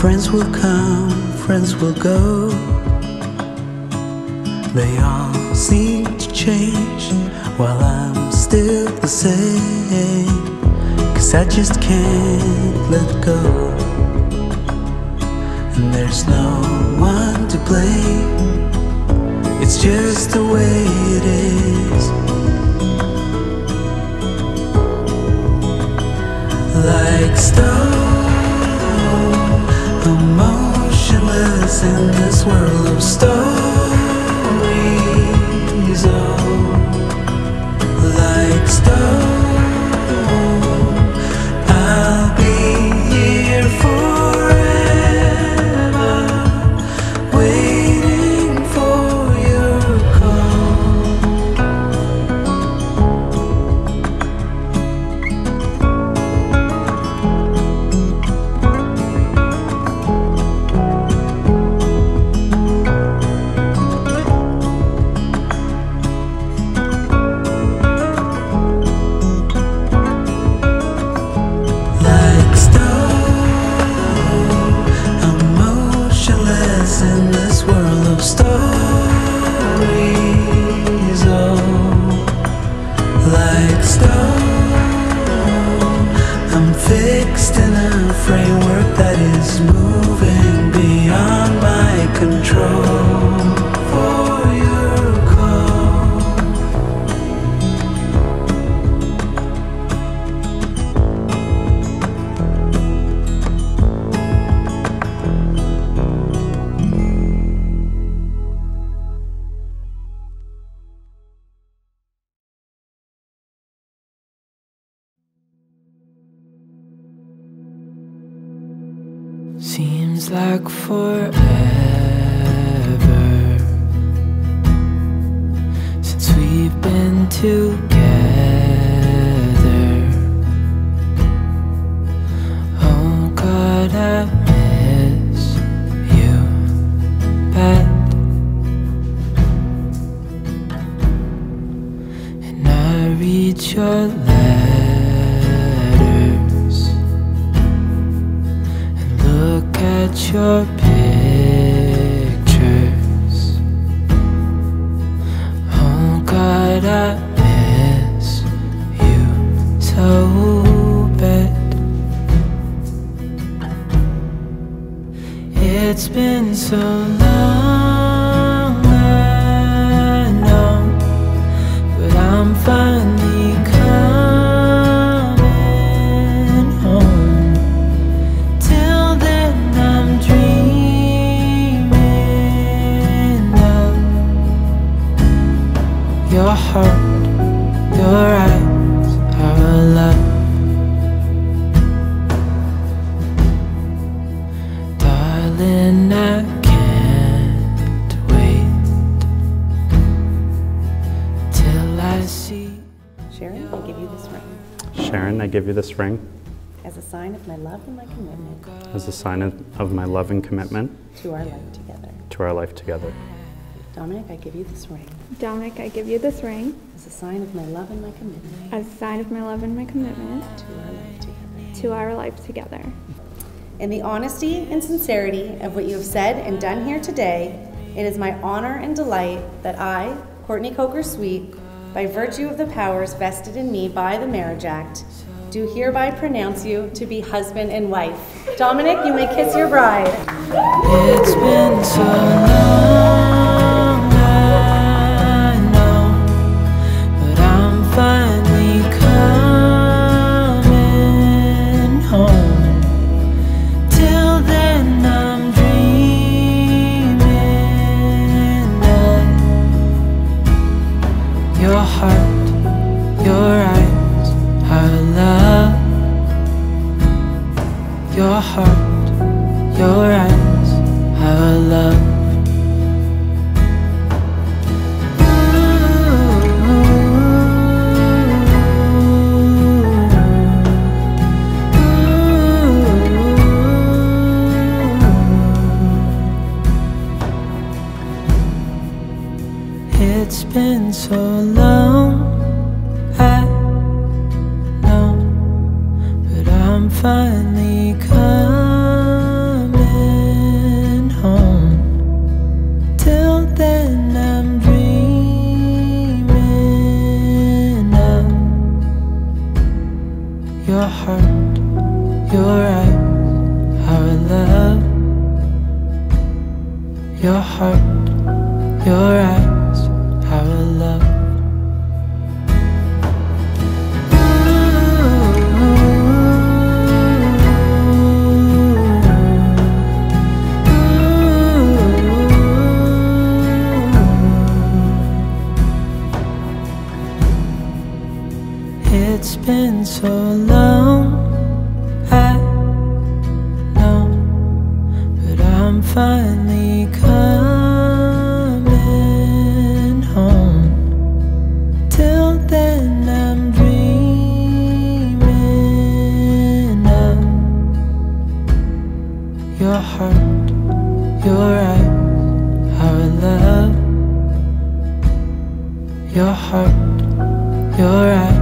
come, friends will go. They all seem to change while I'm still the same. Cause I just can't let go. And there's no one to blame. It's just the way it is. That Seems like forever since we've been together. Oh God, I miss you bad, and I read your your pictures. Oh God, I miss you so bad. It's been so long, I know, but I'm finally your heart, your eyes, our love. Darling, I can't wait till I see. Sharon, I give you this ring Sharon, I give you this ring as a sign of my love and my commitment as a sign of, of my love and commitment to our life together. to our life together. Dominic, I give you this ring Dominic, I give you this ring as a sign of my love and my commitment as a sign of my love and my commitment to our life together. to our life together. In the honesty and sincerity of what you have said and done here today, it is my honor and delight that I, Courtney Coker Sweet, by virtue of the powers vested in me by the Marriage Act, do hereby pronounce you to be husband and wife. Dominic, you may kiss your bride. It's been so long, your heart, your eyes, our love. Your heart, your eyes, It's been so long. I know But I'm finally coming home. Till then I'm dreaming of Your heart, your eyes, our love Your heart. It's been so long, I know, but I'm finally coming home. Till then, I'm dreaming of your heart, your eyes, our love. Your heart, your eyes